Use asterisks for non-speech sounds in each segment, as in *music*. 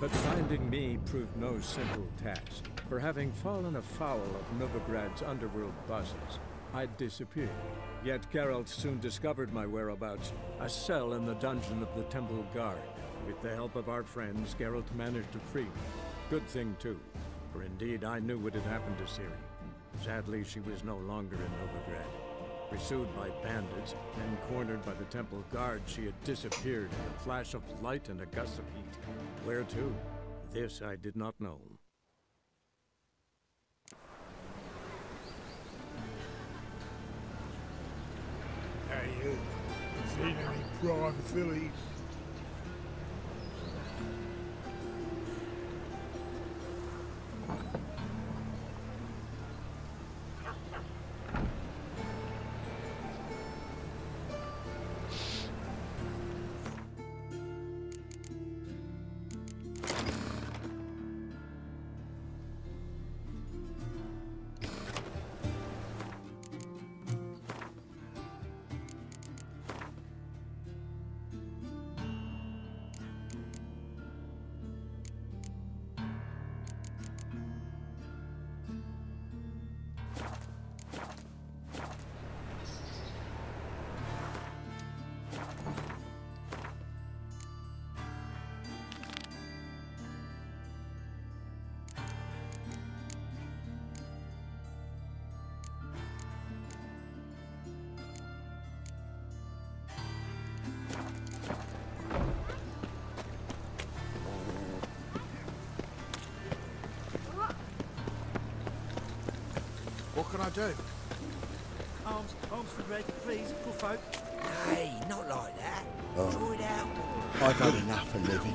But finding me proved no simple task. For having fallen afoul of Novigrad's underworld bosses, I'd disappeared. Yet Geralt soon discovered my whereabouts, a cell in the dungeon of the Temple Guard. With the help of our friends, Geralt managed to free me. Good thing, too, for indeed I knew what had happened to Ciri. Sadly, she was no longer in Novigrad. Pursued by bandits, then cornered by the Temple Guard, she had disappeared in a flash of light and a gust of heat. Where to? This I did not know. Hey, you. Seen any prime fillies? Do? Arms, arms for red, please, poor folk. Hey, not like that. Oh. Draw it out. I've had enough of living.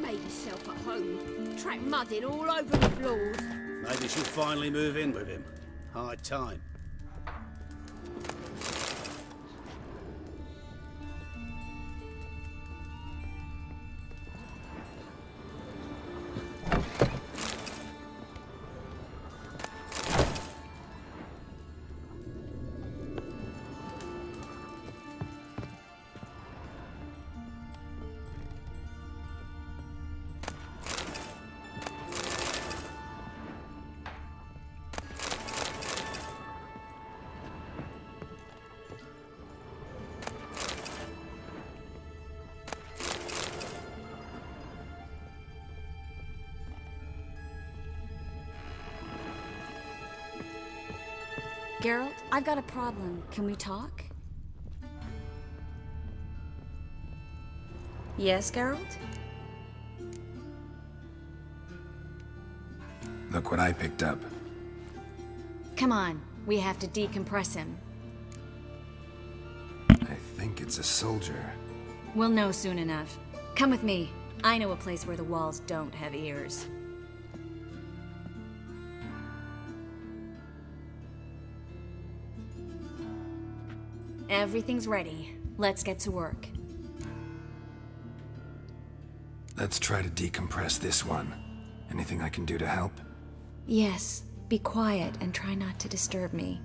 Made yourself at home. Track mudding all over the floors. Maybe she'll finally move in with him. High time. Geralt, I've got a problem. Can we talk? Yes, Geralt? Look what I picked up. Come on, we have to decompress him. I think it's a soldier. We'll know soon enough. Come with me. I know a place where the walls don't have ears. Everything's ready. Let's get to work. Let's try to decompress this one. Anything I can do to help? Yes, be quiet and try not to disturb me.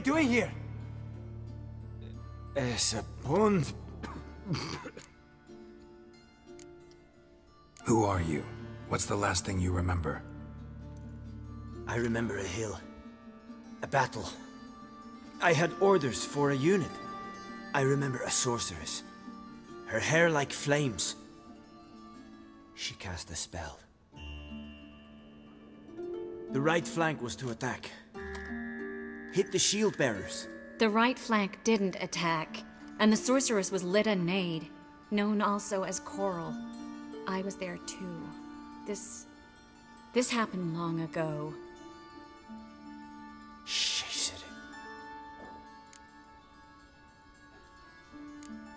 I doing here? Es a pond. Who are you? What's the last thing you remember? I remember a hill. A battle. I had orders for a unit. I remember a sorceress. Her hair like flames. She cast a spell. The right flank was to attack. Hit the shield bearers. The right flank didn't attack, and the sorceress was Lytta Neyd, known also as Coral. I was there too. This This happened long ago. Shh, said.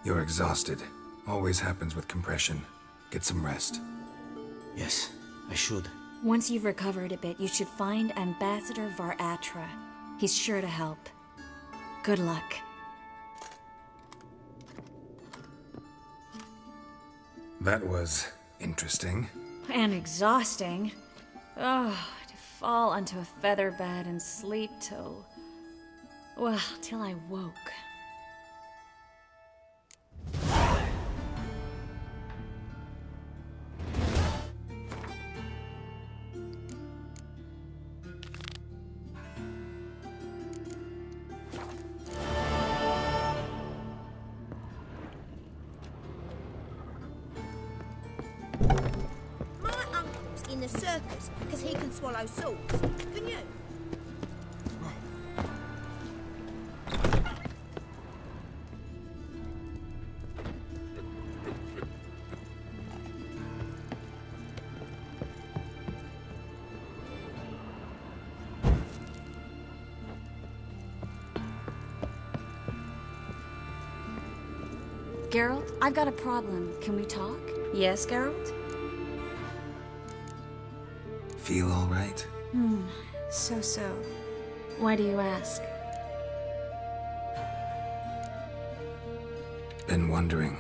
You're exhausted. Always happens with compression. Get some rest. Yes, I should. Once you've recovered a bit, you should find Ambassador Var Attre. He's sure to help. Good luck. That was interesting. And exhausting. Oh, to fall onto a feather bed and sleep till. Well, till I woke. The circus because he can swallow swords. Can you? Geralt, I've got a problem. Can we talk? Yes, Geralt? Feel all right? Hmm, so so. Why do you ask? Been wondering.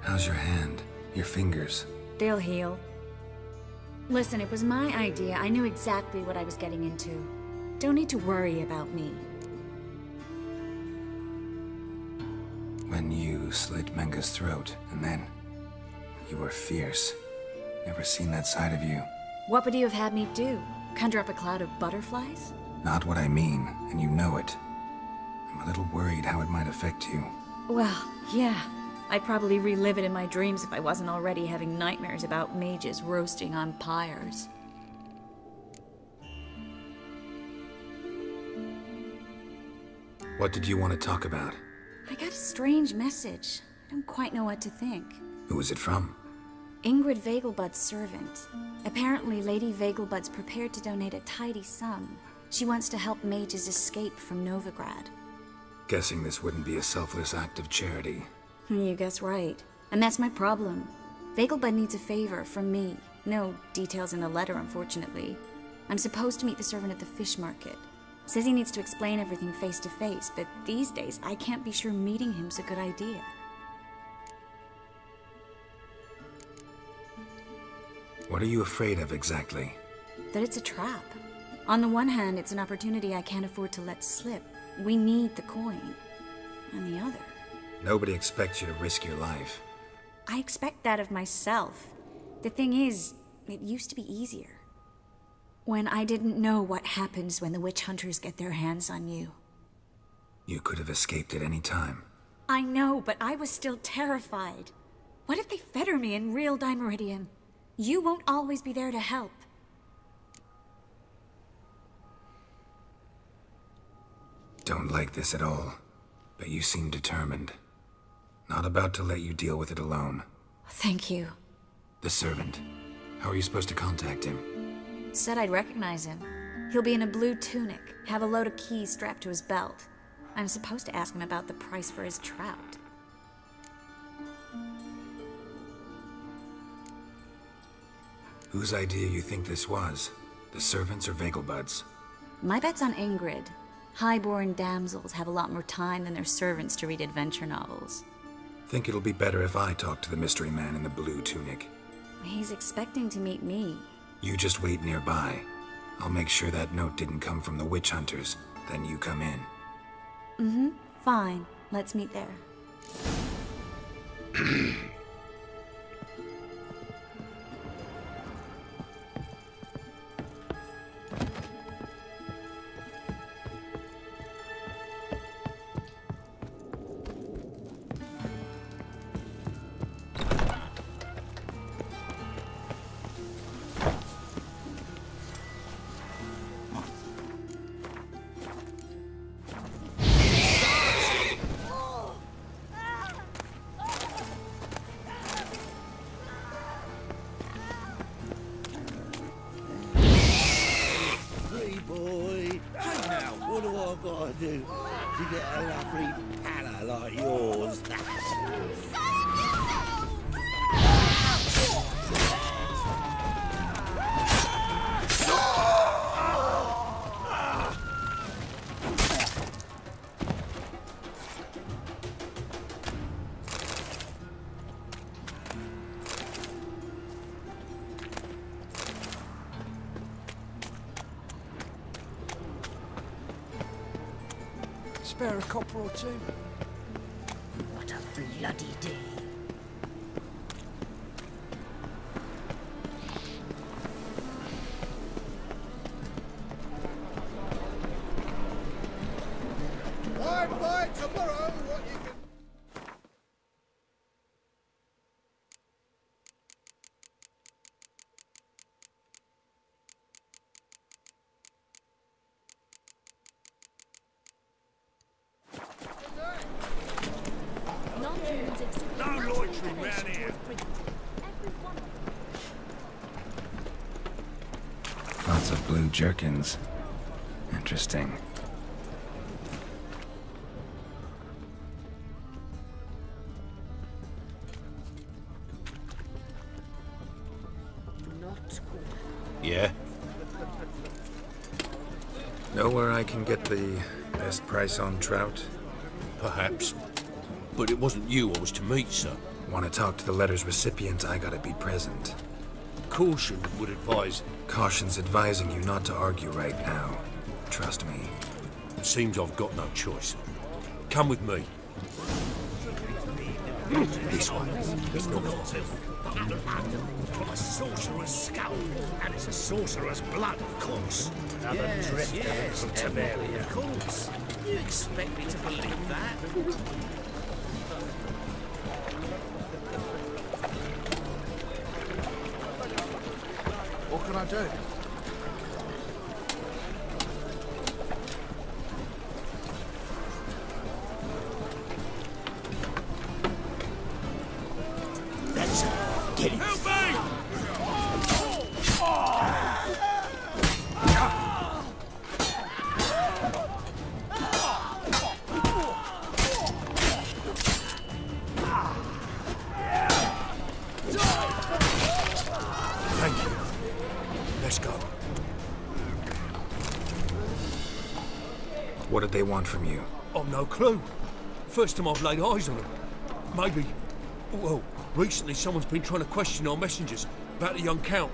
How's your hand? Your fingers? They'll heal. Listen, it was my idea. I knew exactly what I was getting into. Don't need to worry about me. When you slit Menge's throat, and then... You were fierce. Never seen that side of you. What would you have had me do? Conjure up a cloud of butterflies? Not what I mean, and you know it. I'm a little worried how it might affect you. Well, yeah. I'd probably relive it in my dreams if I wasn't already having nightmares about mages roasting on pyres. What did you want to talk about? I got a strange message. I don't quite know what to think. Who was it from? Ingrid Vegelbud's servant. Apparently, Lady Vegelbud's prepared to donate a tidy sum. She wants to help mages escape from Novigrad. Guessing this wouldn't be a selfless act of charity. You guess right. And that's my problem. Vegelbud needs a favor from me. No details in the letter, unfortunately. I'm supposed to meet the servant at the fish market. Says he needs to explain everything face to face, but these days I can't be sure meeting him's a good idea. What are you afraid of exactly? That it's a trap. On the one hand, it's an opportunity I can't afford to let slip. We need the coin. On the other, Nobody expects you to risk your life. I expect that of myself. The thing is, it used to be easier. When I didn't know what happens when the witch hunters get their hands on you. You could have escaped at any time. I know, but I was still terrified. What if they fetter me in real dimeritium? You won't always be there to help. Don't like this at all, but you seem determined. Not about to let you deal with it alone. Thank you. The servant. How are you supposed to contact him? Said I'd recognize him. He'll be in a blue tunic, have a load of keys strapped to his belt. I'm supposed to ask him about the price for his trout. Whose idea you think this was? The servants or Vegelbud's? My bet's on Ingrid. Highborn damsels have a lot more time than their servants to read adventure novels. Think it'll be better if I talk to the mystery man in the blue tunic. He's expecting to meet me. You just wait nearby. I'll make sure that note didn't come from the witch hunters. Then you come in. Mm-hmm. Fine. Let's meet there. *clears throat* Spare a jerkins. Interesting. Not good. Yeah? Know where I can get the best price on trout? Perhaps. But it wasn't you I was to meet, sir. Want to talk to the letter's recipient, I gotta be present. Caution would advise. Caution's advising you not to argue right now. Trust me. Seems I've got no choice. Come with me. This way. It's not A sorcerer's skull, and it's a sorcerer's blood, of course. Another Yes, drift yes, from Emily, Temeria. of course. You expect me to believe that? Can I do? From you? I've no clue. First time I've laid eyes on them. Maybe. Well, recently someone's been trying to question our messengers about the young count.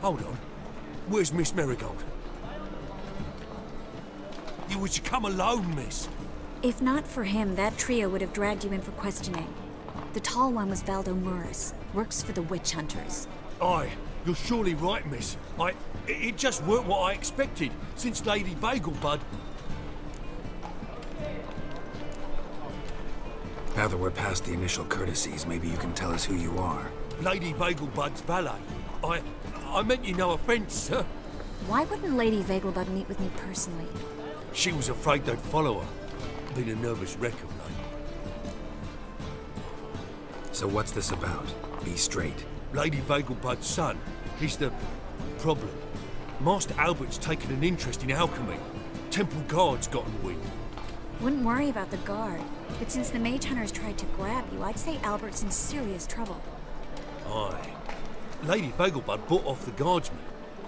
Hold on. Where's Miss Marigold? You was to come alone, miss. If not for him, that trio would have dragged you in for questioning. The tall one was Valdo Muris, works for the witch hunters. Aye, you're surely right, miss. I. It, it just weren't what I expected since Lady Vegelbud. Now that we're past the initial courtesies, maybe you can tell us who you are. Lady Vegelbud's valet. I. I meant you no offence, sir. Why wouldn't Lady Vegelbud meet with me personally? She was afraid they'd follow her. Been a nervous wreck of late. So what's this about? Be straight. Lady Vegelbud's son. He's the problem. Master Albert's taken an interest in alchemy. Temple Guard's gotten wind. Wouldn't worry about the guard, but since the mage hunters tried to grab you, I'd say Albert's in serious trouble. Aye. Lady Vegelbud bought off the guardsmen.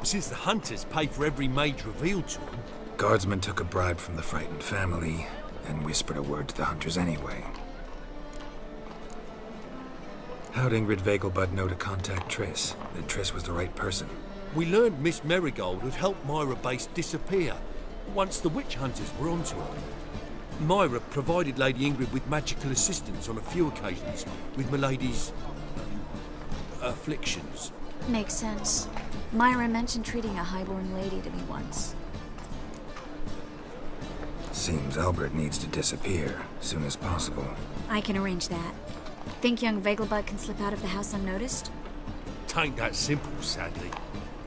Since the hunters pay for every mage revealed to them, Guardsman took a bribe from the frightened family and whispered a word to the hunters anyway. How'd Ingrid Vegelbud know to contact Triss? That Triss was the right person. we learned Miss Marigold had helped Myra Base disappear once the witch hunters were onto her. Myra provided Lady Ingrid with magical assistance on a few occasions with Milady's um, afflictions. Makes sense. Myra mentioned treating a highborn lady to me once. Seems Albert needs to disappear soon as possible. I can arrange that. Think young Vegelbud can slip out of the house unnoticed? Tain't that simple, sadly.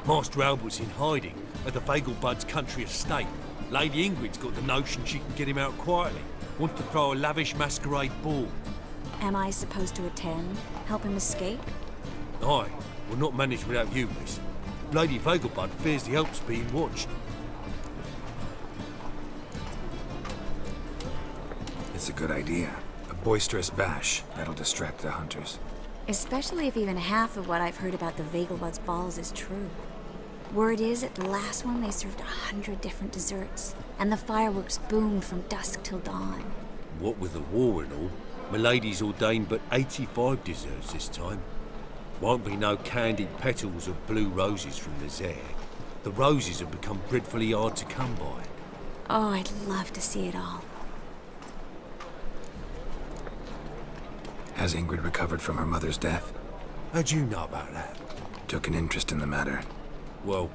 Master Albert's in hiding at the Vegelbud's country estate. Lady Ingrid's got the notion she can get him out quietly. Wants to throw a lavish masquerade ball. Am I supposed to attend? Help him escape? Aye, will not manage without you, miss. Lady Vegelbud fears the Alps being watched. It's a good idea. A boisterous bash. That'll distract the hunters. Especially if even half of what I've heard about the Vegelbud's balls is true. Word is, at the last one, they served a hundred different desserts, and the fireworks boomed from dusk till dawn. What with the war and all, Milady's ordained but 85 desserts this time. Won't be no candied petals of blue roses from the Zare. The roses have become dreadfully hard to come by. Oh, I'd love to see it all. Has Ingrid recovered from her mother's death? How'd you know about that? Took an interest in the matter. Well,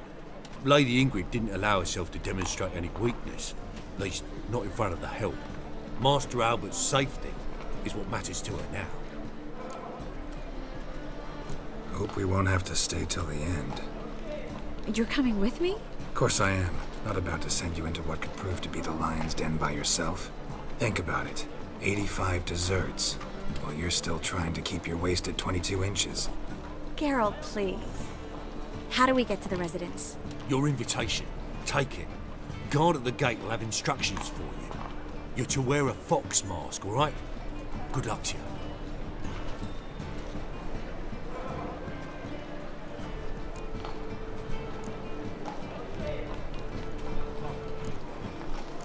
Lady Ingrid didn't allow herself to demonstrate any weakness. At least, not in front of the help. Master Albert's safety is what matters to her now. Hope we won't have to stay till the end. You're coming with me? Of course I am. Not about to send you into what could prove to be the lion's den by yourself. Think about it. 85 desserts, while you're still trying to keep your waist at 22 inches. Geralt, please. How do we get to the residence? Your invitation. Take it. Guard at the gate will have instructions for you. You're to wear a fox mask, all right? Good luck to you.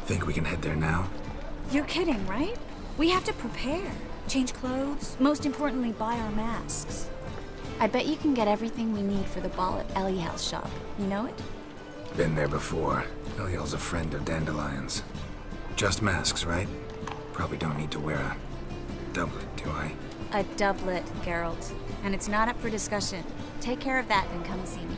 Think we can head there now? You're kidding, right? We have to prepare. Change clothes, most importantly, buy our masks. I bet you can get everything we need for the ball at Elihal's shop. You know it? Been there before. Elihal's a friend of Dandelion's. Just masks, right? Probably don't need to wear a doublet, do I? A doublet, Geralt. And it's not up for discussion. Take care of that, then come see me.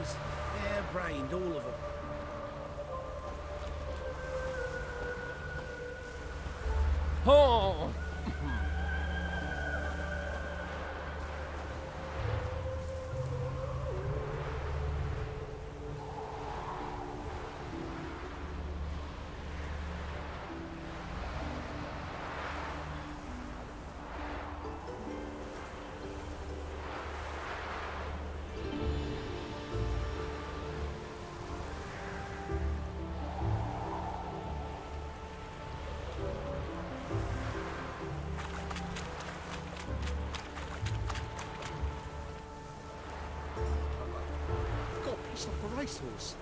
Hair-brained, all of them. Racehorse.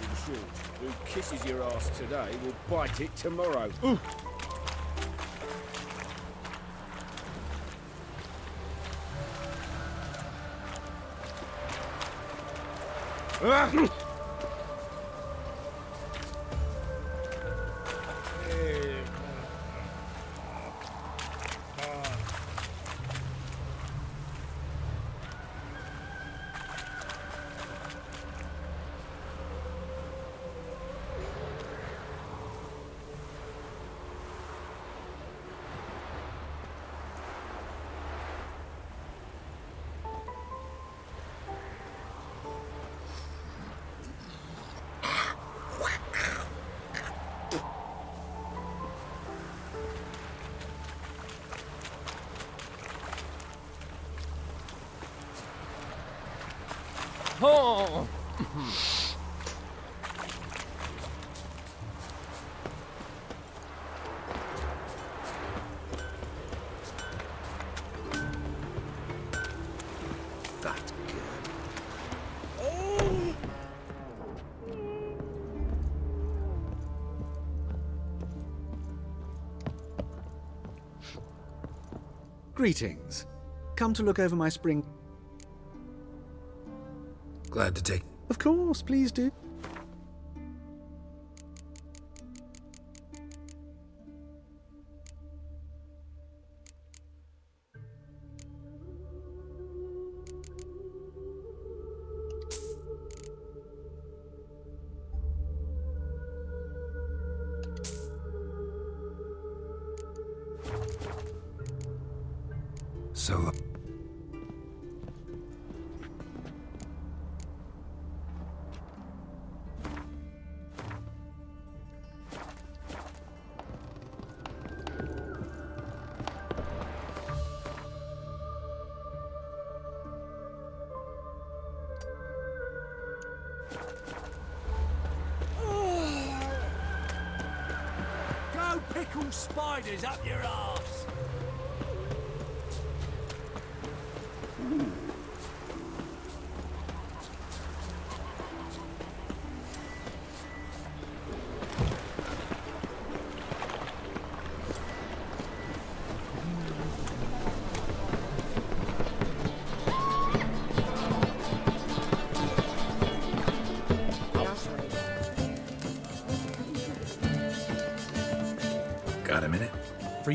In short, who kisses your ass today will bite it tomorrow. Oh! Greetings. Come to look over my spring. Glad to take. Of course, please do. Solo. Uh, Go pickle spiders up your arse!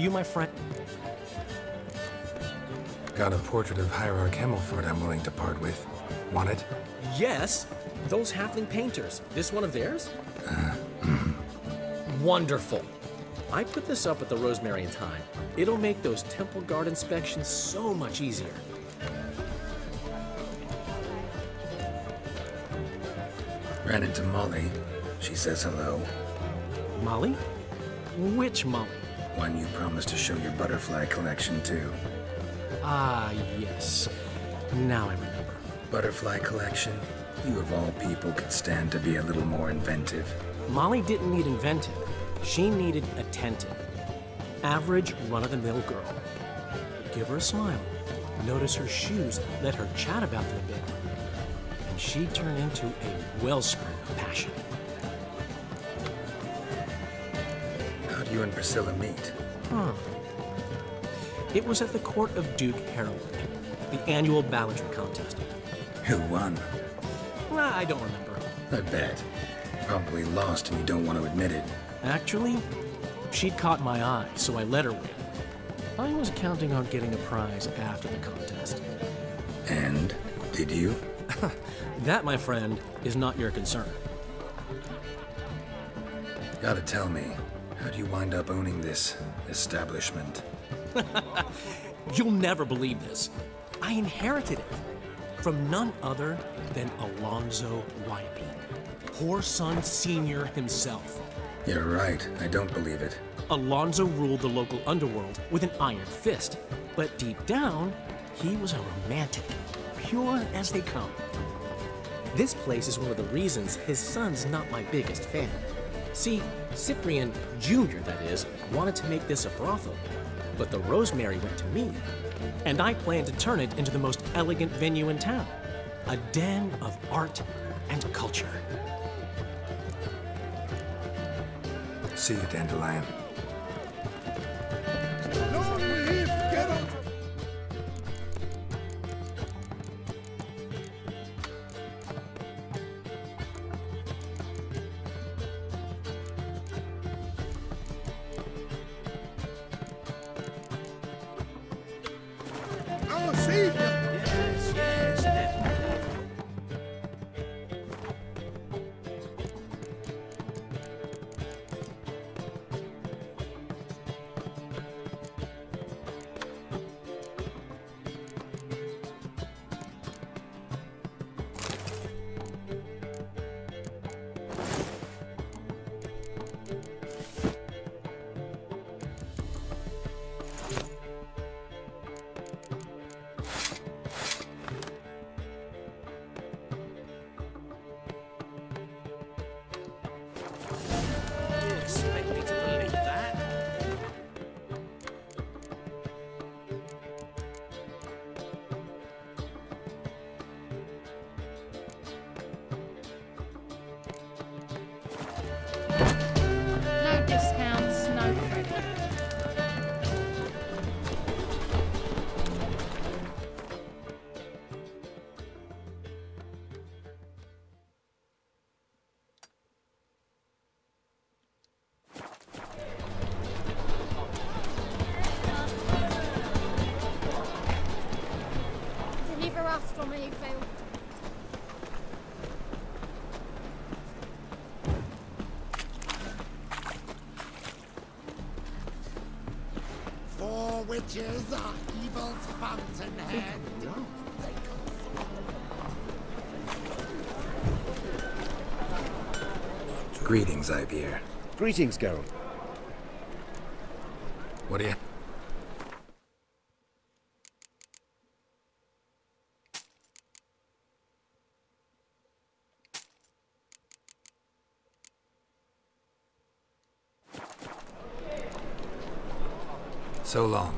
You, my friend. Got a portrait of Hierarch Hemmelfart I'm willing to part with. Want it? Yes, those halfling painters. This one of theirs? Uh, *laughs* Wonderful. I put this up at the Rosemary in time. It'll make those temple guard inspections so much easier. Ran into Molly. She says hello. Molly? Which Molly? One you promised to show your butterfly collection to. Ah, yes. Now I remember. Butterfly collection? You of all people could stand to be a little more inventive. Molly didn't need inventive. She needed attentive. Average, run-of-the-mill girl. Give her a smile. Notice her shoes. Let her chat about them a bit. And she'd turn into a wellspring of passion. You and Priscilla meet? Huh. It was at the court of Duke Harold, the annual balladry contest. Who won? Nah, I don't remember. I bet. Probably lost and you don't want to admit it. Actually, she'd caught my eye, so I let her win. I was counting on getting a prize after the contest. And? Did you? *laughs* That, my friend, is not your concern. Gotta tell me, how do you wind up owning this establishment? *laughs* You'll never believe this. I inherited it from none other than Alonzo Wiley, poor son Sr. himself. You're right, I don't believe it. Alonzo ruled the local underworld with an iron fist, but deep down, he was a romantic, pure as they come. This place is one of the reasons his son's not my biggest fan. See, Cyprian Jr., that is, wanted to make this a brothel, but the Rosemary went to me, and I plan to turn it into the most elegant venue in town a den of art and culture. See you, Dandelion. Evil's fountainhead. Greetings, Ivier. Greetings, Geralt. What do you... So long.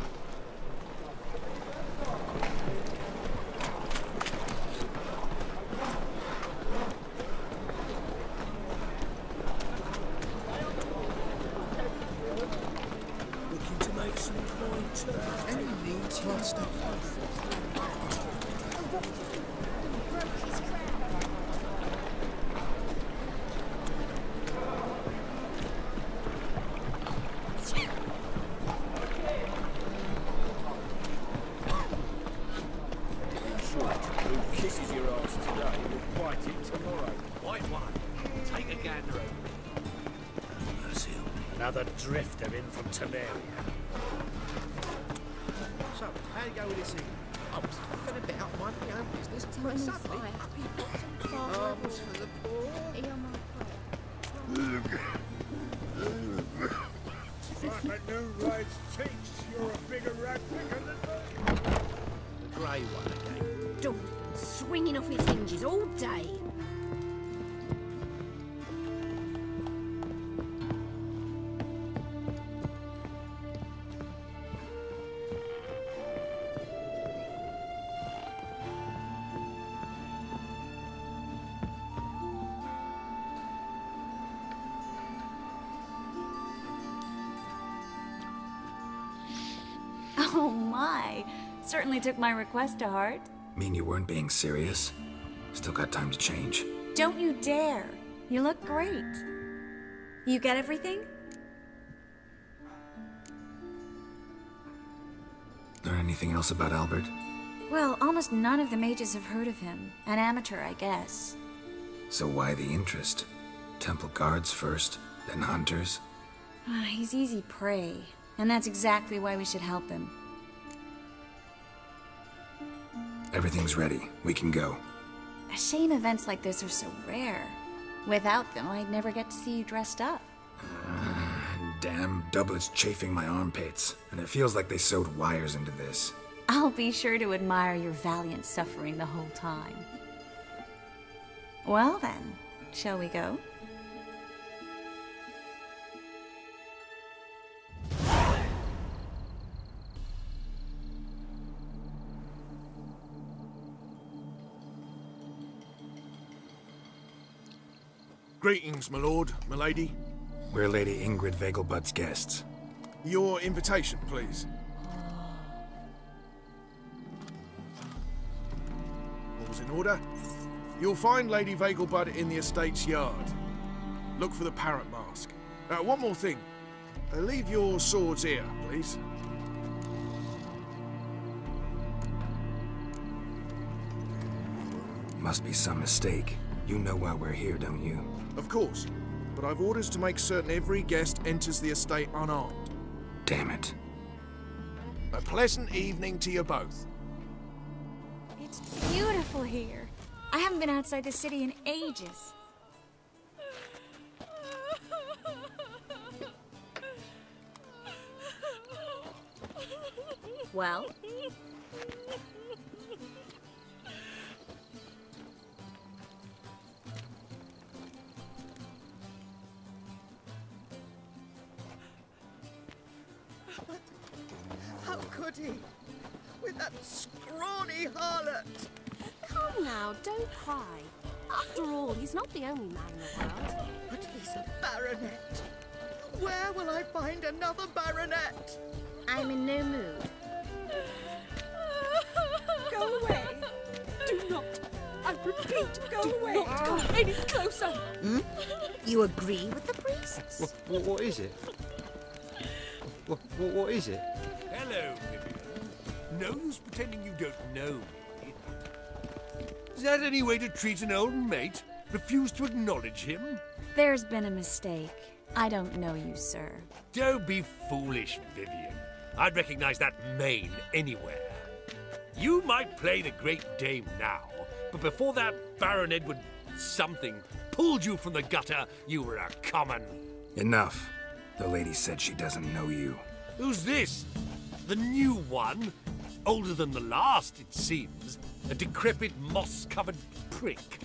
Drifter in from Temeria. So, how you go with this thing? I was fucking about minding my own business, but suddenly up he pops. Arms for the Certainly took my request to heart. Mean you weren't being serious? Still got time to change. Don't you dare! You look great. You get everything? Learn anything else about Albert? Well, almost none of the mages have heard of him. An amateur, I guess. So why the interest? Temple guards first, then hunters? Ah, He's easy prey, and that's exactly why we should help him. Everything's ready. We can go. A shame events like this are so rare. Without them, I'd never get to see you dressed up. *sighs* Damn doublets chafing my armpits, and it feels like they sewed wires into this. I'll be sure to admire your valiant suffering the whole time. Well then, shall we go? Greetings, my lord, my lady. We're Lady Ingrid Vegelbud's guests. Your invitation, please. All's in order. You'll find Lady Vegelbud in the estate's yard. Look for the parrot mask. Uh, one more thing. Uh, leave your swords here, please. Must be some mistake. You know why we're here, don't you? Of course. But I've orders to make certain every guest enters the estate unarmed. Damn it. A pleasant evening to you both. It's beautiful here. I haven't been outside the city in ages. *laughs* Well? He's not the only man in the world. But he's a baronet. Where will I find another baronet? I'm in no mood. Go away. Do not. I repeat, go away. not come any closer. Hmm? You agree with the priests? What, what, what is it? What, what, what is it? Hello, Vivian. No use pretending you don't know me. Is that any way to treat an old mate? Refuse to acknowledge him? There's been a mistake. I don't know you, sir. Don't be foolish, Vivian. I'd recognize that mane anywhere. You might play the Great Dame now, but before that Baron Edward something pulled you from the gutter, you were a common. Enough. The lady said she doesn't know you. Who's this? The new one? Older than the last, it seems. A decrepit, moss-covered prick.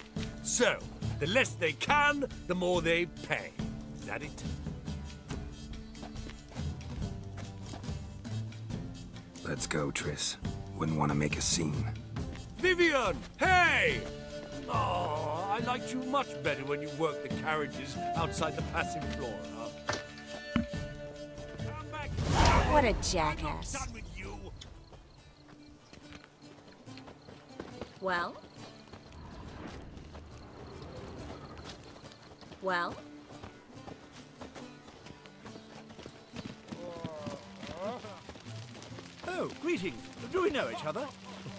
So, the less they can, the more they pay. Is that it? Let's go, Triss. Wouldn't want to make a scene. Vivian! Hey! Oh, I liked you much better when you worked the carriages outside the Passiflora. What a jackass. Well? Well? Oh, greetings. Do we know each other?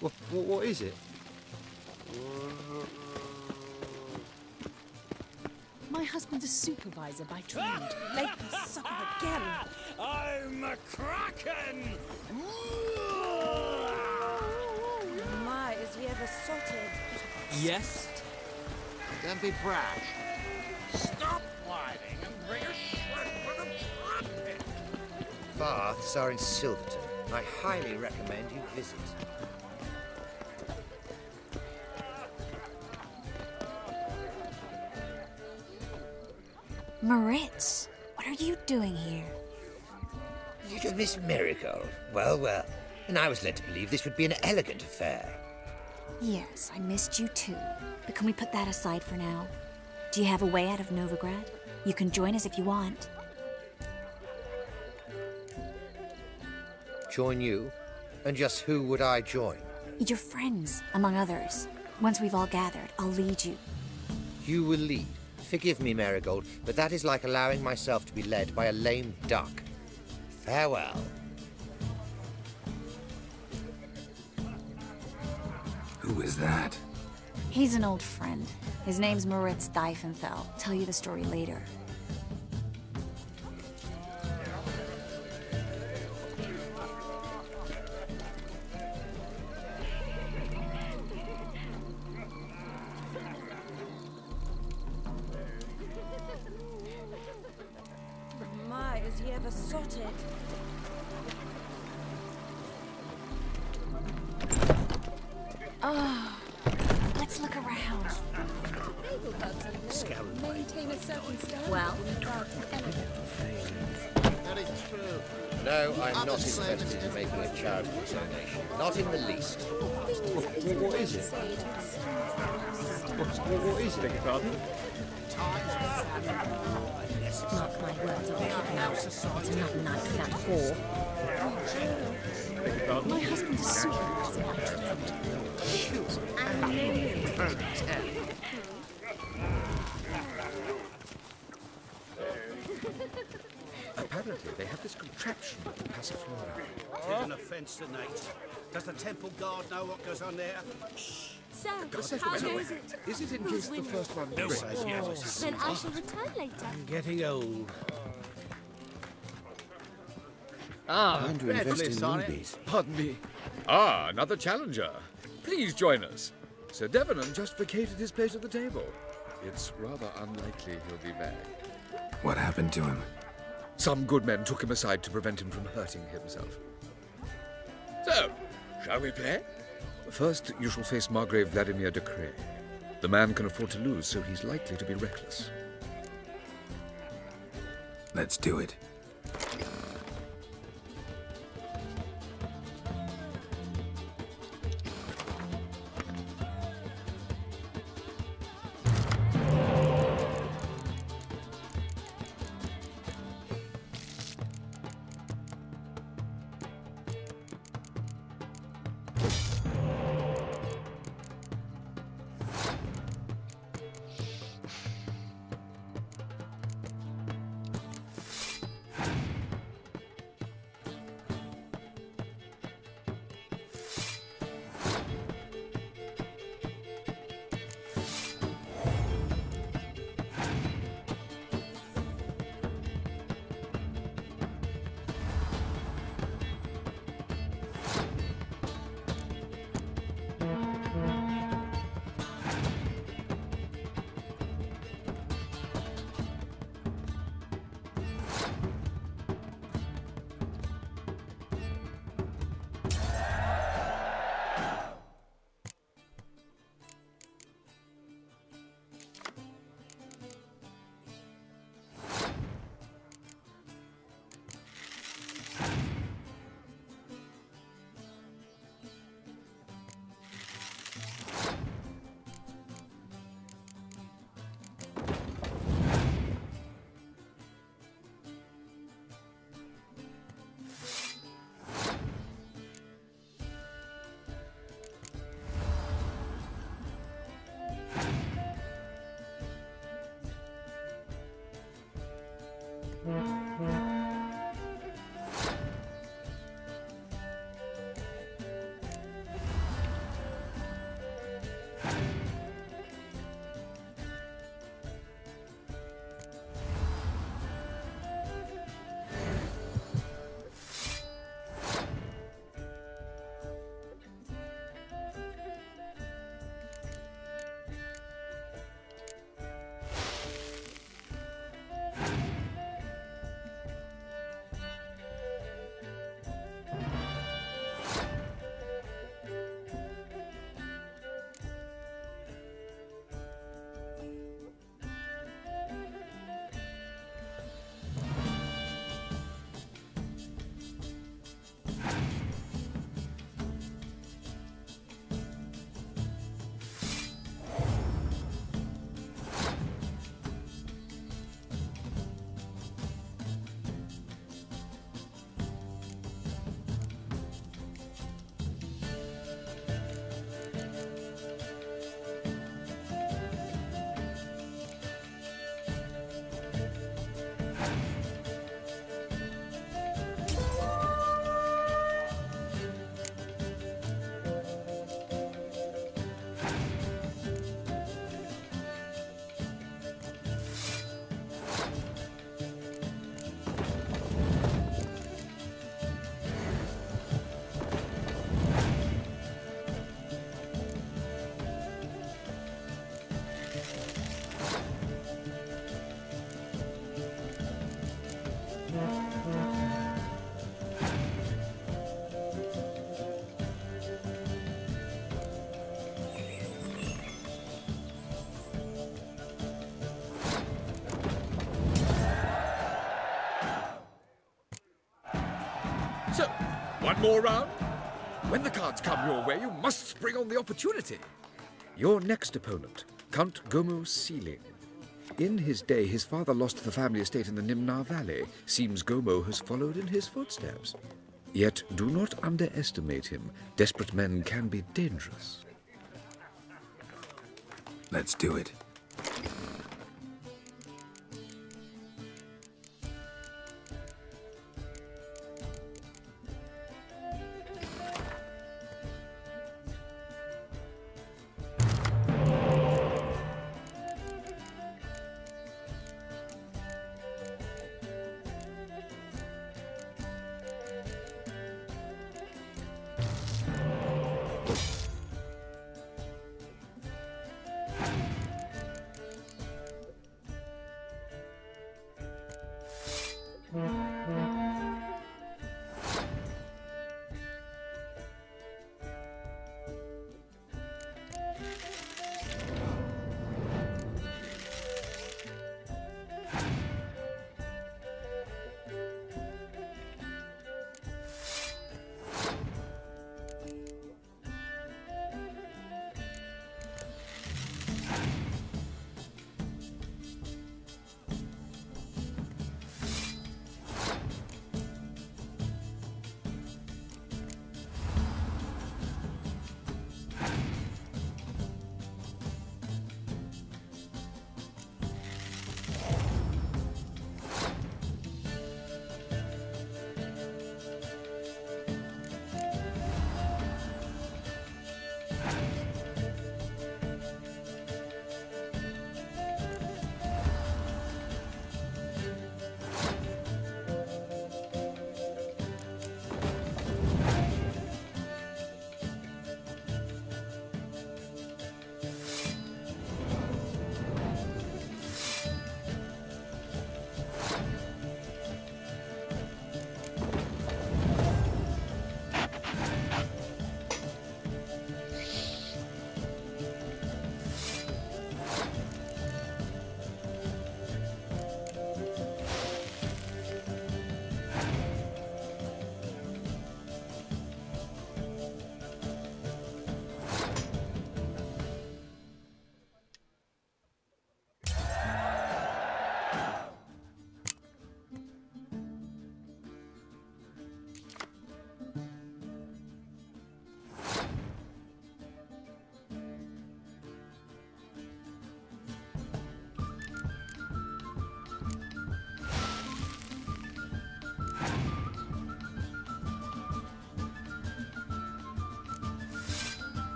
What, what, what is it? My husband's a supervisor by trade. Late for supper again. I'm a kraken! My, is he ever salted? Yes? Don't be brash. Stop whining and bring a shrimp for the trumpet. Baths are in Silverton. I highly recommend you visit. Moritz, what are you doing here? Little Miss Miracle. Well, well. And I was led to believe this would be an elegant affair. Yes, I missed you too. But can we put that aside for now? Do you have a way out of Novigrad? You can join us if you want. Join you? And just who would I join? Your friends, among others. Once we've all gathered, I'll lead you. You will lead. Forgive me, Marigold, but that is like allowing myself to be led by a lame duck. Farewell. Who is that? He's an old friend. His name's Moritz Diefenfeld. Tell you the story later. Temple guard know what goes on there? So, The how settlement- goes it? Is it in case the first one No, breaks? says yes. Then I shall return later. I'm getting old. Ah, Time to invest in rubies. Pardon me. Ah, another challenger. Please join us. Sir Devenham just vacated his place at the table. It's rather unlikely he'll be back. What happened to him? Some good men took him aside to prevent him from hurting himself. So, shall we play? First, you shall face Margrave Vladimir de Cray. The man can afford to lose, so he's likely to be reckless. Let's do it. So, one more round? When the cards come your way, you must spring on the opportunity. Your next opponent, Count Gomo Sealing. In his day, his father lost the family estate in the Nimnar Valley. Seems Gomo has followed in his footsteps. Yet do not underestimate him. Desperate men can be dangerous. Let's do it.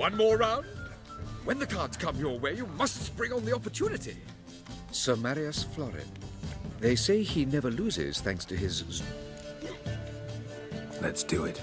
One more round? When the cards come your way, you must spring on the opportunity. Sir Marius Florin. They say he never loses thanks to his... Let's do it.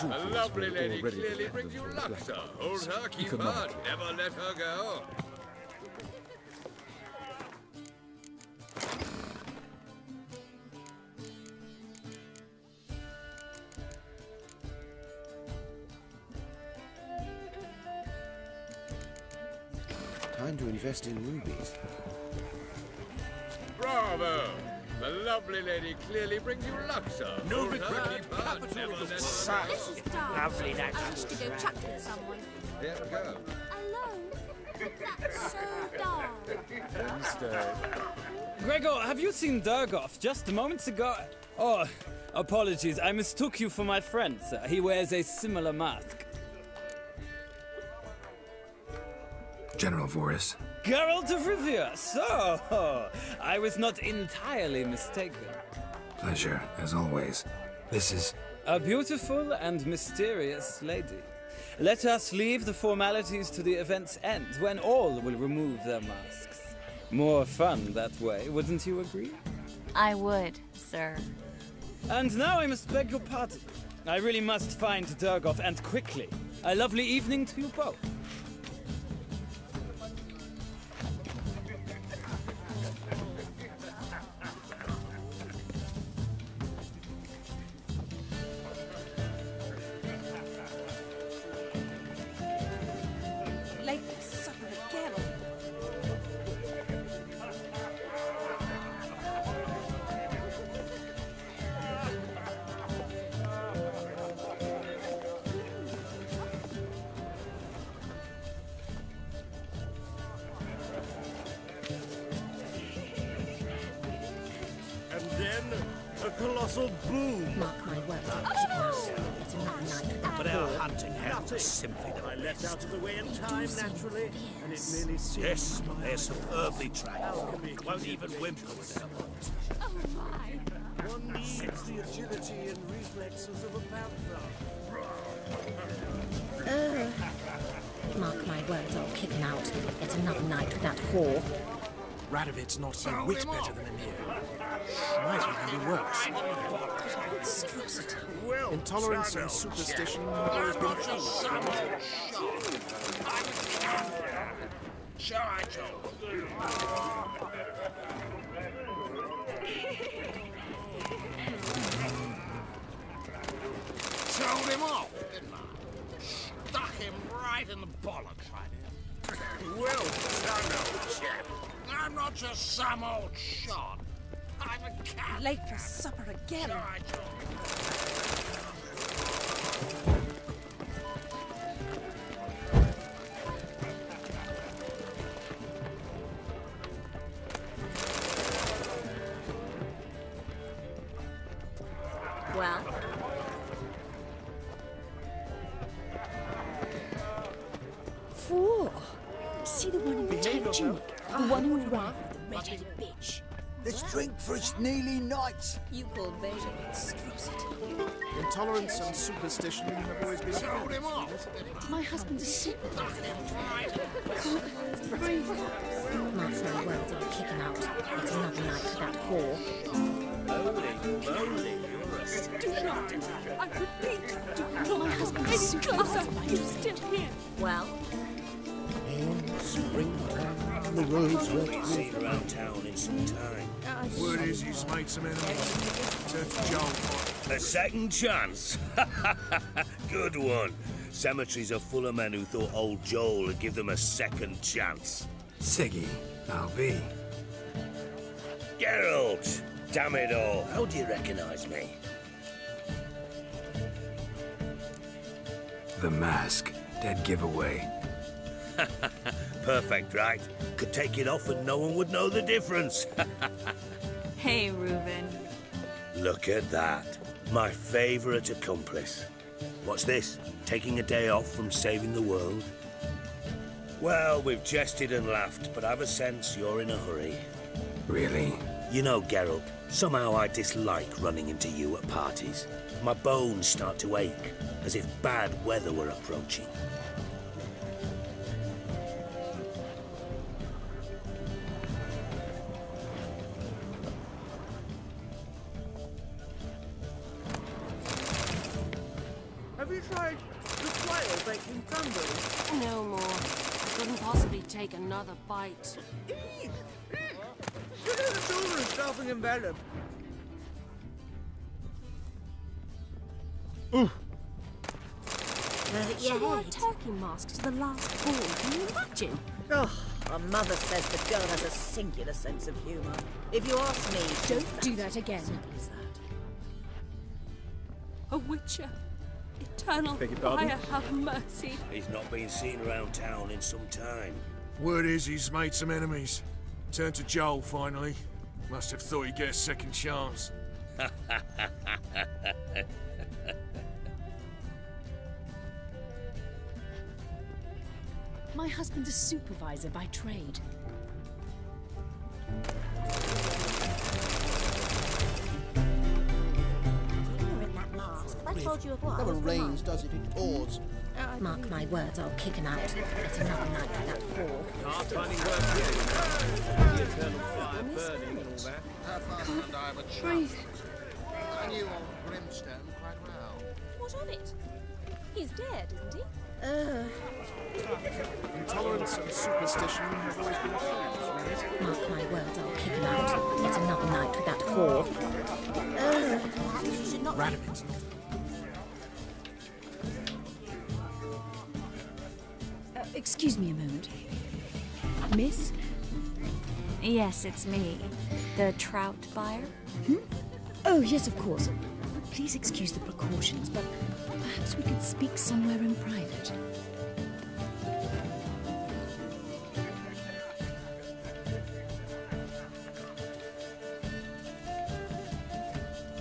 A fools lovely were lady already clearly brings you luck, sir. Hold her, keep her, never let her go. Time to invest in rubies. Bravo! The lovely lady clearly brings you luck, sir. No regret, keep her, never let her Such go. This is dark. lovely I natural wish to go chat with someone. Here we go. Alone? That's so dark. Gregor, have you seen Durgoff just moments ago? Oh, apologies. I mistook you for my friend, sir. He wears a similar mask. General Voorhis. Geralt of Rivia. So, I was not entirely mistaken. Pleasure, as always. This is... A beautiful and mysterious lady. Let us leave the formalities to the event's end, when all will remove their masks. More fun that way, wouldn't you agree? I would, sir. And now I must beg your pardon. I really must find Durgoff, and quickly. A lovely evening to you both. Superbly trained. Won't even whimper with their bones. Oh my. One needs the agility and reflexes of a panther. Uh, mark my words, I'll kick him out. It's another night with that whore. Radovid's not a whit better than Emhyr. Might even be worse. Well, Intolerance and superstition chap. have always I'm been not I, Joe? Told him off, didn't I? Stuck him right in the bollocks, I did. Well done, old chap. I'm not just some old shot. I'm a cat. Late for supper again. Shall I, You call Beta monstrosity. Intolerance and superstition have always been... Told him off. My husband's asleep. Stuck him right in the Breathe. Mark my words, I'll kick him out. It's another night with that whore. Holy moly, you're a Do not. I repeat, do not. My husband is closer. He's still here. well, springtime. The roads wet. Seen around town in some time. Word is he's made some enemies. Turned to Joel. A second chance. *laughs* Good one. Cemeteries are full of men who thought old Joel would give them a second chance. Siggy, I'll be. Geralt! Damn it all. How do you recognize me? The mask. Dead giveaway. *laughs* Perfect, right? Could take it off and no one would know the difference. *laughs* hey, Reuben. Look at that. My favorite accomplice. What's this? Taking a day off from saving the world? Well, we've jested and laughed, but I've a sense you're in a hurry. Really? You know, Geralt, somehow I dislike running into you at parties. My bones start to ache, as if bad weather were approaching. Have you hungry? No more. I couldn't possibly take another bite. Sit in the door and stuffing envelope. She wore a turkey mask to the last ball. Can you imagine? Oh, our mother says the girl has a singular sense of humour. If you ask me, Don't do that again. A witcher. Eternal Beg your fire, have mercy. He's not been seen around town in some time. Word is he's made some enemies. Turned to Joel finally. Must have thought he'd get a second chance. *laughs* My husband's a supervisor by trade. I told you it. Never rains, does it? It pours. Mark my words, I'll kick him out. It's another night with that whore. Hard finding work here, you know. The eternal fire burning and all that. Her father and I were Breathe. I knew old Brimstone quite well. What of it? He's dead, isn't he? Uh, Intolerance and superstition have always been fools, really. Mark my words, I'll kick him out. It's another night with that whore. uh, Radamit. Excuse me a moment. Miss? Yes, it's me. The trout buyer? Hmm? Oh, yes, of course. Please excuse the precautions, but perhaps we could speak somewhere in private.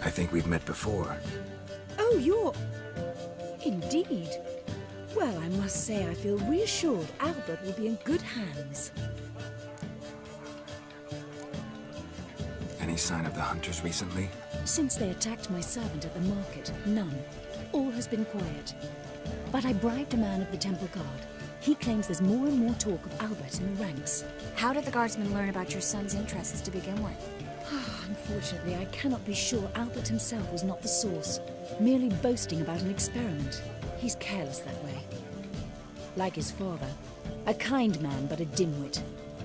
I think we've met before. Oh, you're. Indeed. Well, I must say I feel reassured Albert will be in good hands. Any sign of the hunters recently? Since they attacked my servant at the market, none. All has been quiet. But I bribed a man of the Temple Guard. He claims there's more and more talk of Albert in the ranks. How did the guardsmen learn about your son's interests to begin with? *sighs* Unfortunately, I cannot be sure Albert himself was not the source, merely boasting about an experiment. He's careless that way. Like his father, a kind man but a dimwit.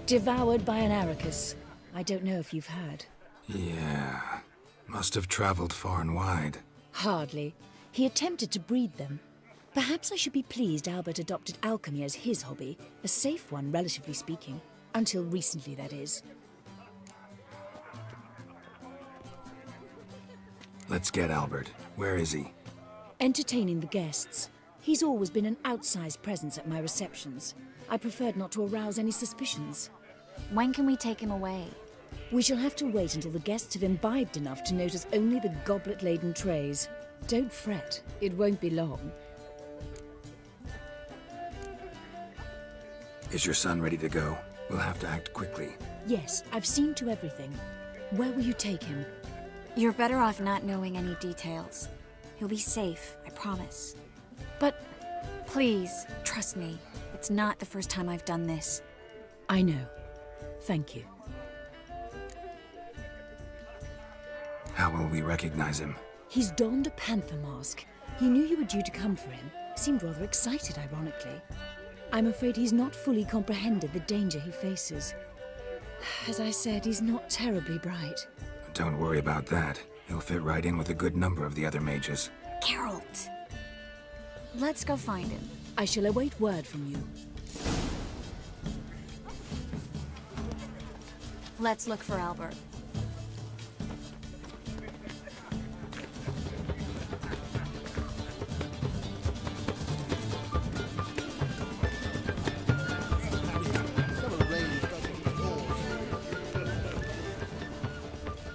Devoured by an arachas. I don't know if you've heard. Yeah. Must have traveled far and wide. Hardly. He attempted to breed them. Perhaps I should be pleased Albert adopted alchemy as his hobby, a safe one, relatively speaking. Until recently, that is. Let's get Albert. Where is he? Entertaining the guests. He's always been an outsized presence at my receptions. I preferred not to arouse any suspicions. When can we take him away? We shall have to wait until the guests have imbibed enough to notice only the goblet laden trays. Don't fret, it won't be long. Is your son ready to go? We'll have to act quickly. Yes, I've seen to everything. Where will you take him? You're better off not knowing any details. He'll be safe, I promise. But please, trust me. It's not the first time I've done this. I know. Thank you. How will we recognize him? He's donned a panther mask. He knew you were due to come for him. Seemed rather excited, ironically. I'm afraid he's not fully comprehended the danger he faces. As I said, he's not terribly bright. Don't worry about that. He'll fit right in with a good number of the other mages. Geralt! Let's go find him. I shall await word from you. Let's look for Albert.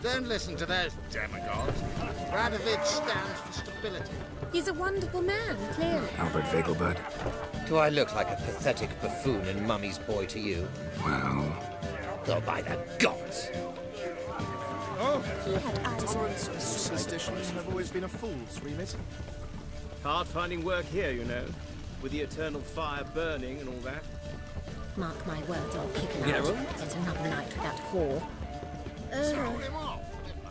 Don't listen to those demagogues. Radovid stands for stability. He's a wonderful man, clearly. Albert Vegelbud? Do I look like a pathetic buffoon and Mummy's boy to you? Well... Oh, by the gods! Oh, tolerance and superstitions have always been a fool's remit. Hard finding work here, you know. With the eternal fire burning and all that. Mark my words, I'll kick him Geralt? out. It's another night with that whore. Throw him off.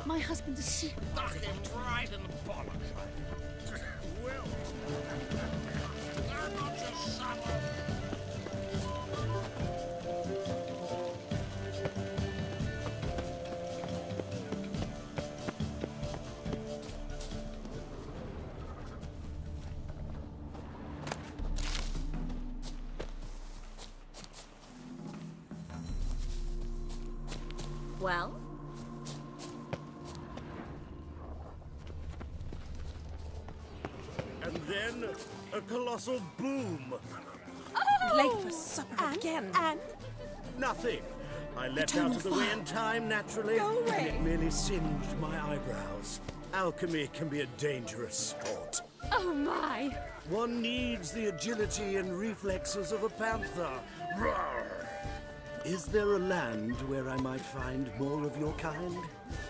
My husband is sick. Stuck him right in the bollocks. Singed my eyebrows. Alchemy can be a dangerous sport. Oh my! One needs the agility and reflexes of a panther. Roar! Is there a land where I might find more of your kind?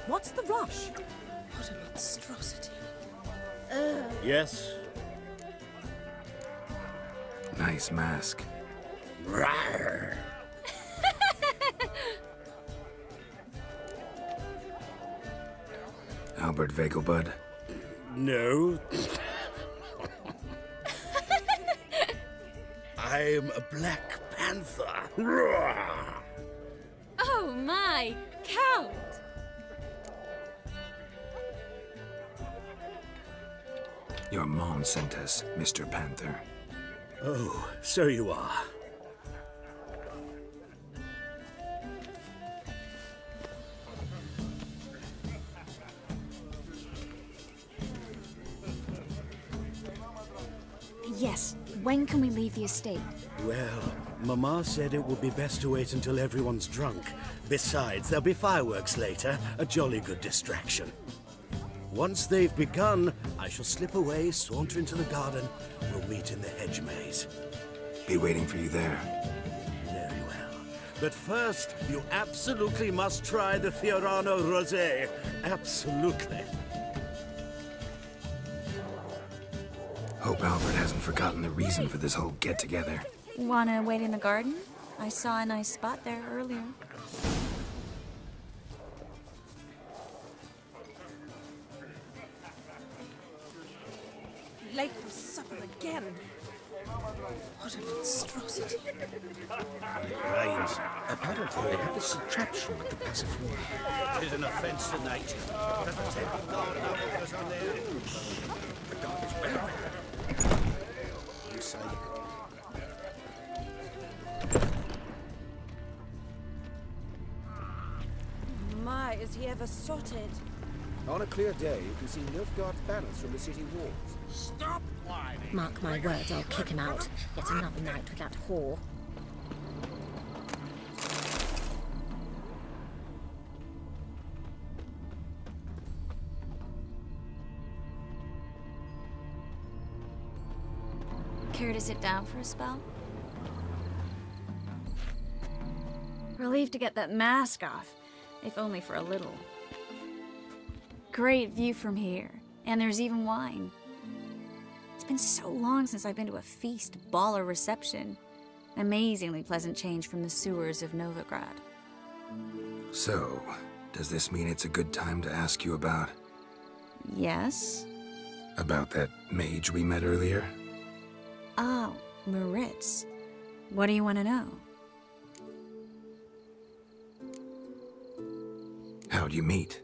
What's the rush? What a monstrosity. Uh. Yes. Nice mask. Rawr. *laughs* Albert Vegelbud. No. I'm a Black Panther. Oh my! Count! Your mom sent us, Mr. Panther. Oh, so you are. Yes. When can we leave the estate? Well, Mama said it would be best to wait until everyone's drunk. Besides, there'll be fireworks later, a jolly good distraction. Once they've begun, I shall slip away, saunter into the garden. We'll meet in the hedge maze. Be waiting for you there. Very well. But first, you absolutely must try the Fiorano Rosé. Absolutely. Hope Albert hasn't forgotten the reason for this whole get-together. Wanna wait in the garden? I saw a nice spot there earlier. Clear day, you can see Nilfgaard's banners from the city walls. Stop whining. Mark my words, I'll kick him out. Yet another night with that whore. Care to sit down for a spell? Relieved to get that mask off, if only for a little. Great view from here, and there's even wine. It's been so long since I've been to a feast, ball, or reception. Amazingly pleasant change from the sewers of Novigrad. So, does this mean it's a good time to ask you about... Yes? about that mage we met earlier? Oh, Moritz. What do you want to know? How'd you meet?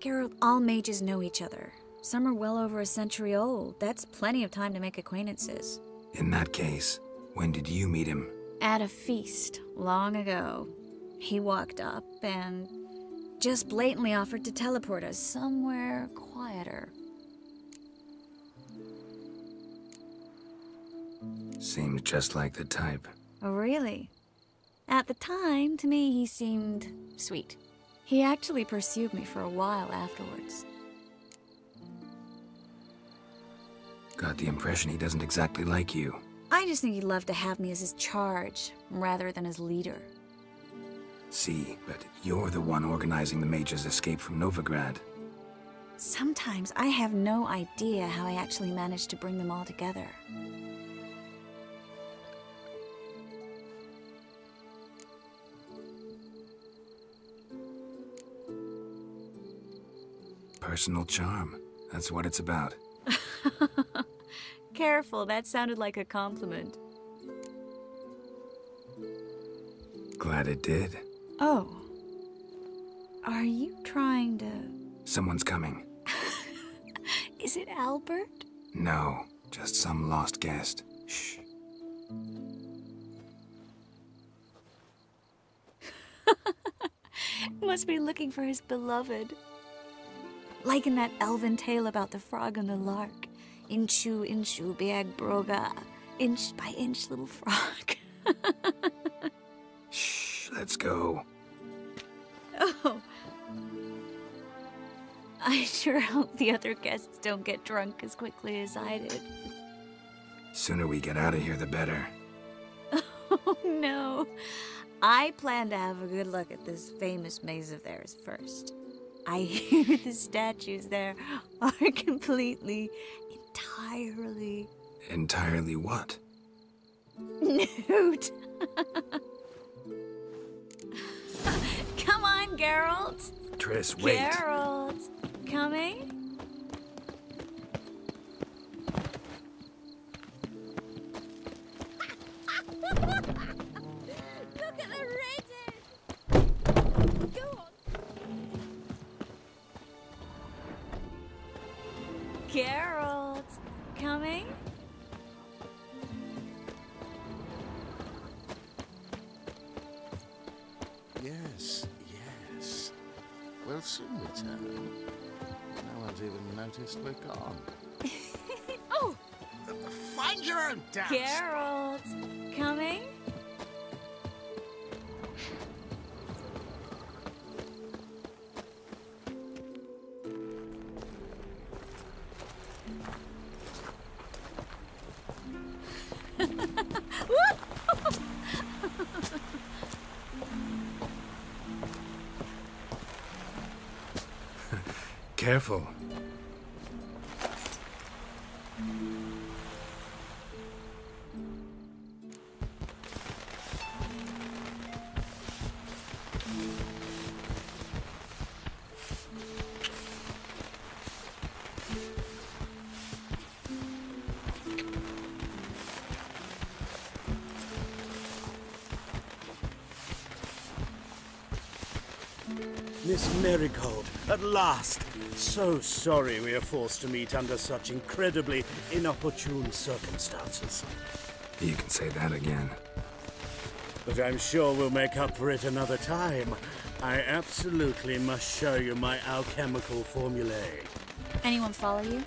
Geralt, all mages know each other. Some are well over a century old. That's plenty of time to make acquaintances. In that case, when did you meet him? At a feast, long ago. He walked up and just blatantly offered to teleport us somewhere quieter. Seems just like the type. Oh, really? At the time, to me, he seemed sweet. He actually pursued me for a while afterwards. Got the impression he doesn't exactly like you. I just think he'd love to have me as his charge, rather than his leader. See, but you're the one organizing the mages' escape from Novigrad. Sometimes I have no idea how I actually managed to bring them all together. Personal charm. That's what it's about. *laughs* Careful, that sounded like a compliment. Glad it did. Oh. Are you trying to. Someone's coming. *laughs* Is it Albert? No, just some lost guest. Shh. *laughs* must be looking for his beloved. Like in that elven tale about the frog and the lark. Inchu, inchu, biag broga. Inch by inch, little frog. *laughs* Shh, let's go. Oh. I sure hope the other guests don't get drunk as quickly as I did. Sooner we get out of here, the better. *laughs* Oh no. I plan to have a good look at this famous maze of theirs first. I *laughs* hear the statues there are completely, entirely Entirely what? nude. *laughs* Come on, Geralt. Triss, wait. Geralt, coming? *laughs* Geralt, coming? Yes, yes. We'll soon return. No one's even noticed we're gone. *laughs* Oh, Find your own dance! Geralt, coming? Careful. Miss Marigold, at last. So sorry we are forced to meet under such incredibly inopportune circumstances. You can say that again. But I'm sure we'll make up for it another time. I absolutely must show you my alchemical formulae. Anyone follow you?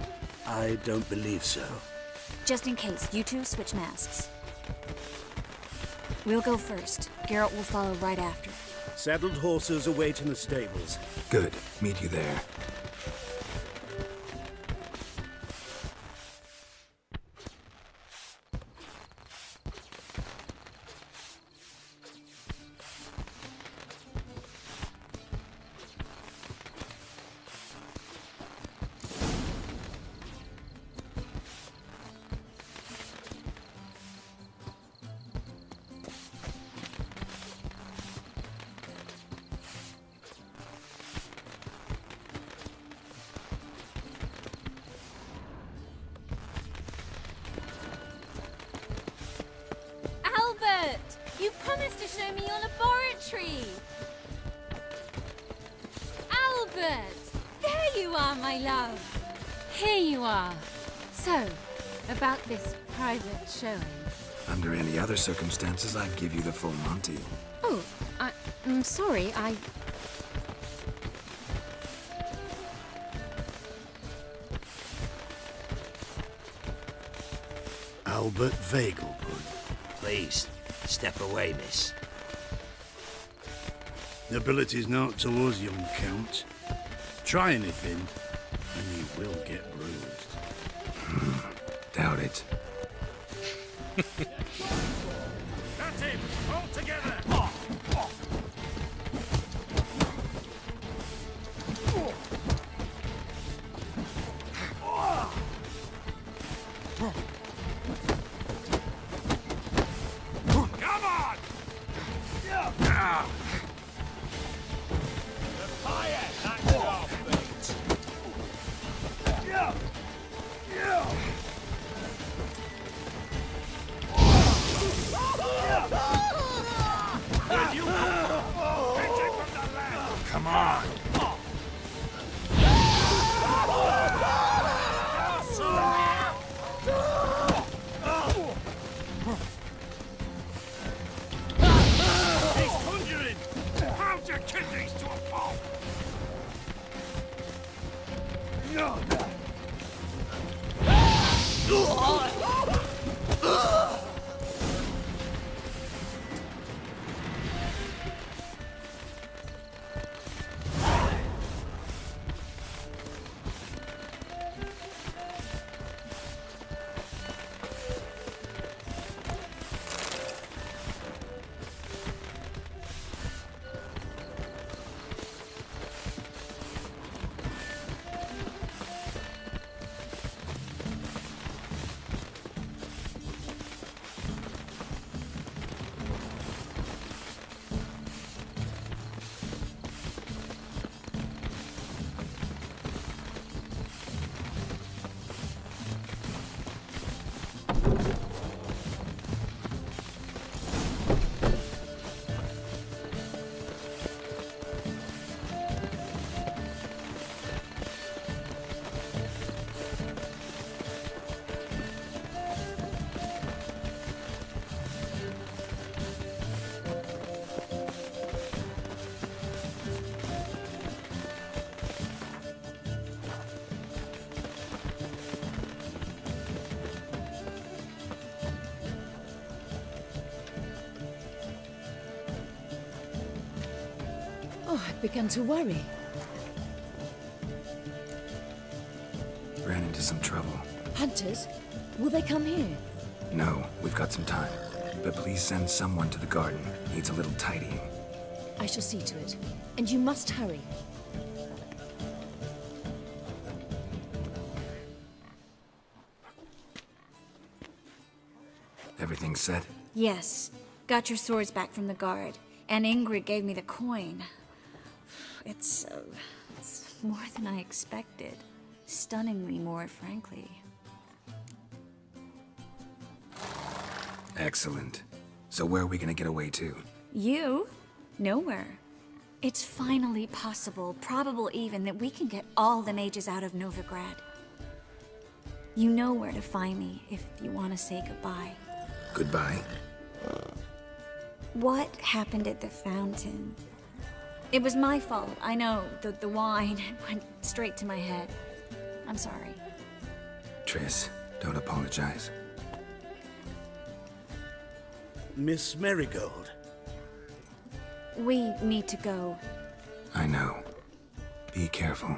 I don't believe so. Just in case, you two switch masks. We'll go first. Geralt will follow right after. Saddled horses await in the stables. Good. Meet you there. Circumstances, I'd give you the full Monty. Oh, I, I'm sorry, I. Albert Vegelbud. Please, step away, miss. Nobility's not towards young Count. Try anything, I've begun to worry. Ran into some trouble. Hunters? Will they come here? No, we've got some time. But please send someone to the garden. Needs a little tidying. I shall see to it. And you must hurry. Everything set? Yes. Got your swords back from the guard. And Ingrid gave me the coin. It's, uh, it's more than I expected. Stunningly more, frankly. Excellent. So where are we gonna get away to? You? Nowhere. It's finally possible, probable even, that we can get all the mages out of Novigrad. You know where to find me if you want to say goodbye. Goodbye. What happened at the fountain? It was my fault, I know. The, the wine *laughs* went straight to my head. I'm sorry. Triss, don't apologize. Miss Marigold. We need to go. I know. Be careful.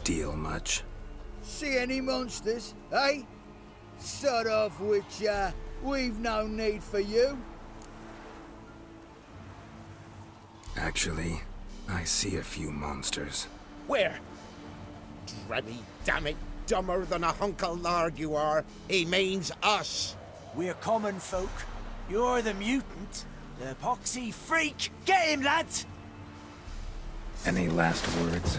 Steal much? See any monsters, eh? Sort of which, uh, we've no need for you. Actually, I see a few monsters. Where? Drebby, damn it, dumber than a hunk of lard you are. He means us. We're common folk. You're the mutant, the poxy freak. Get him, lads! Any last words?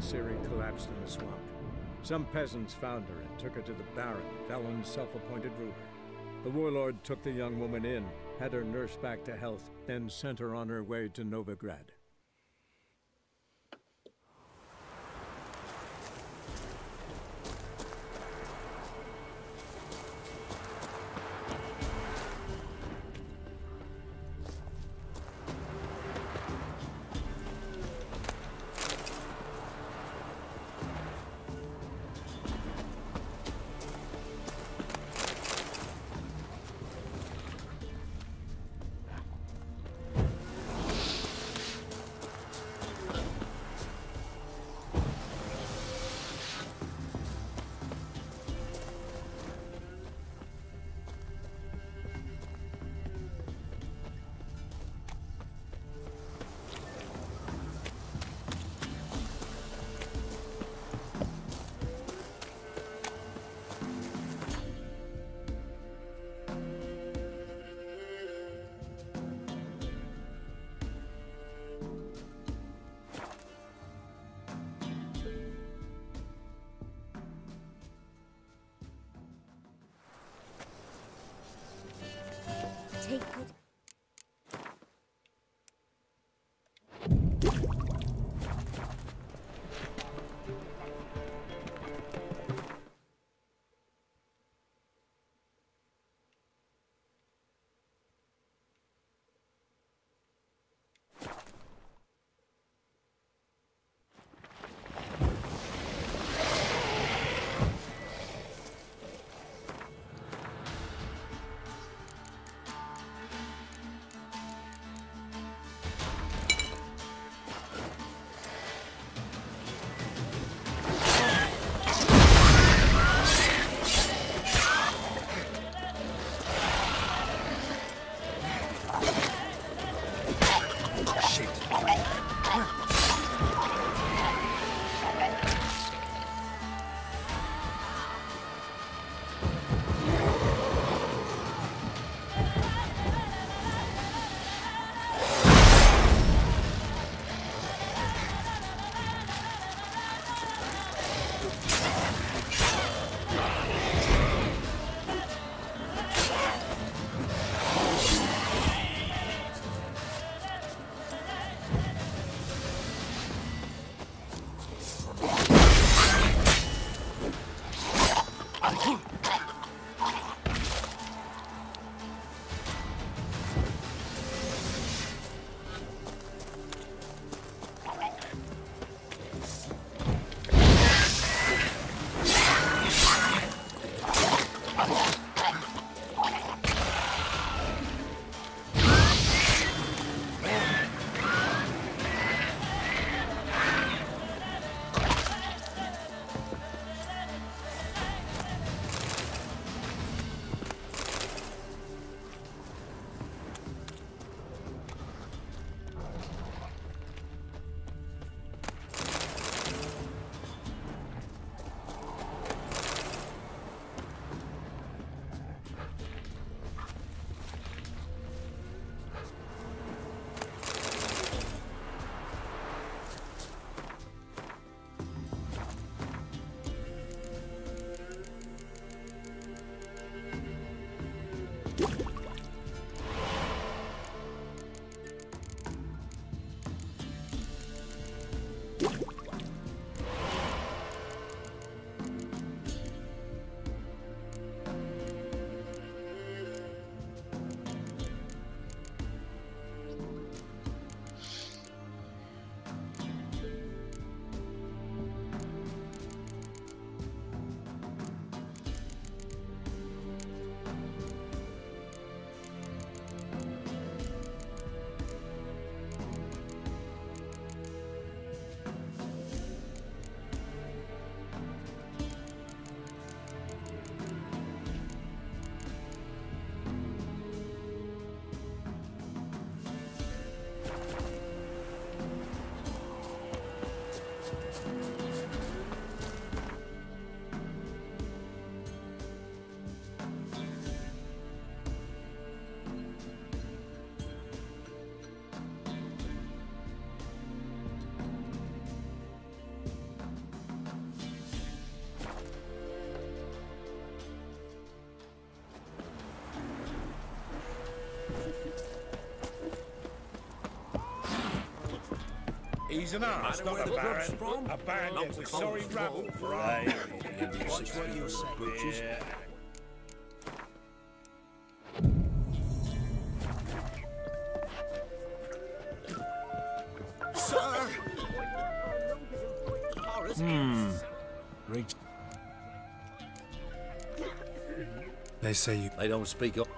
Ciri collapsed in the swamp. Some peasants found her and took her to the Baron, Velen's self-appointed ruler. The warlord took the young woman in, had her nursed back to health, then sent her on her way to Novigrad. He's an ass, not a baron. A bandit with sorry rabble for our... Watch what you say. Butchers. Sir! Hmm. Reach. They say you. They don't speak up.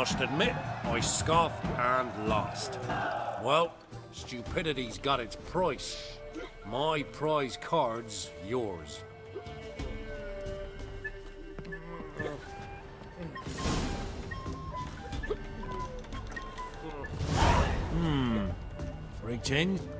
Must admit, I scoffed and lost. Well, stupidity's got its price. My prize card's yours. Hmm. In.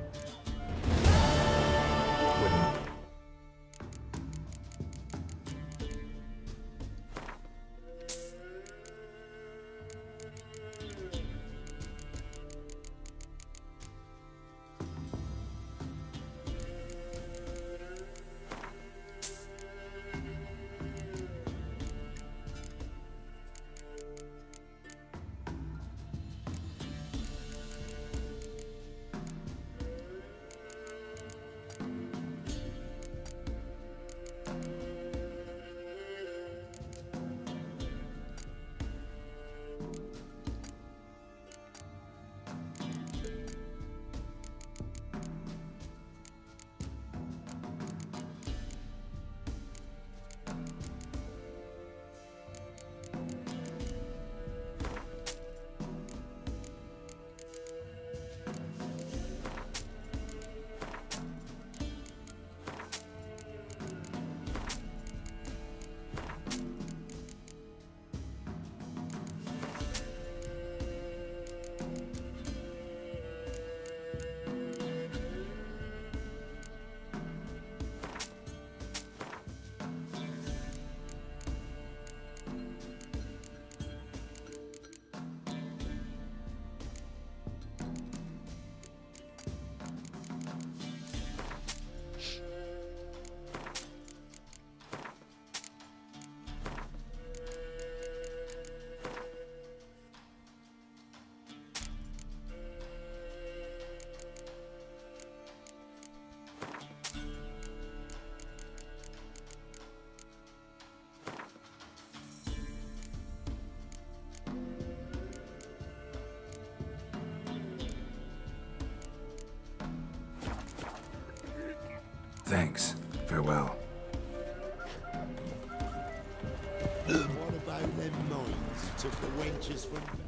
Farewell. them mines? Took the wenches from...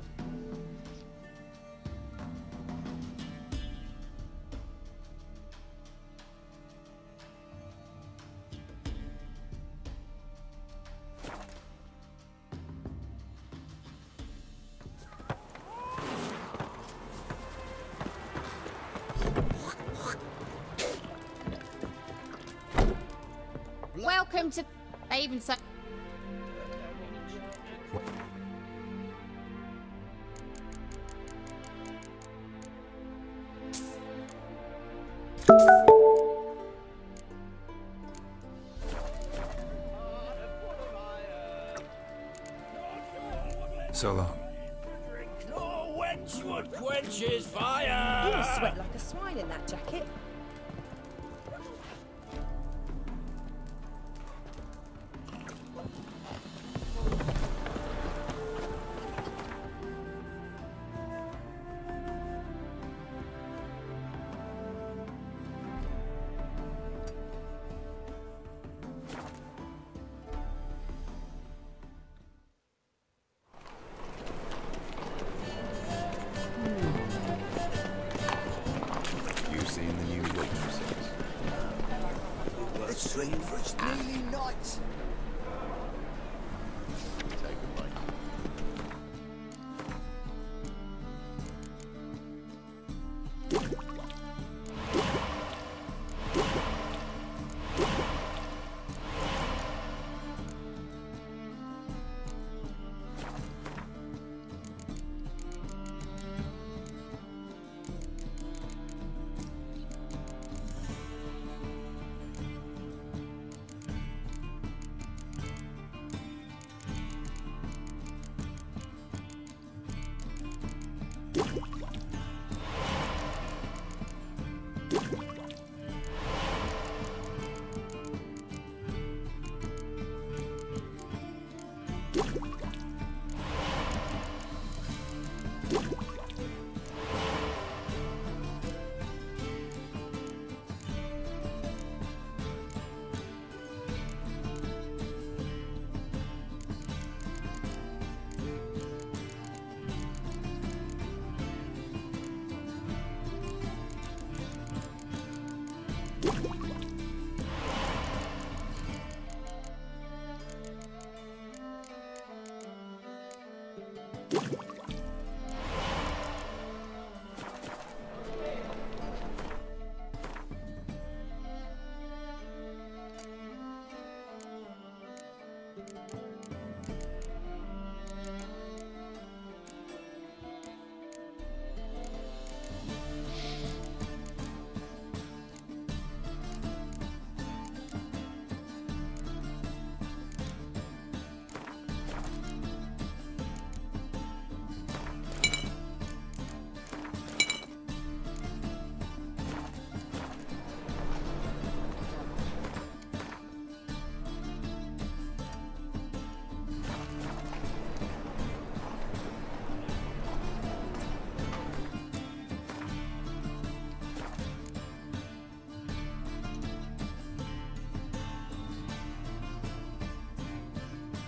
Welcome to. I even said. So long. No wench would quench his fire! You sweat like a swine in that jacket.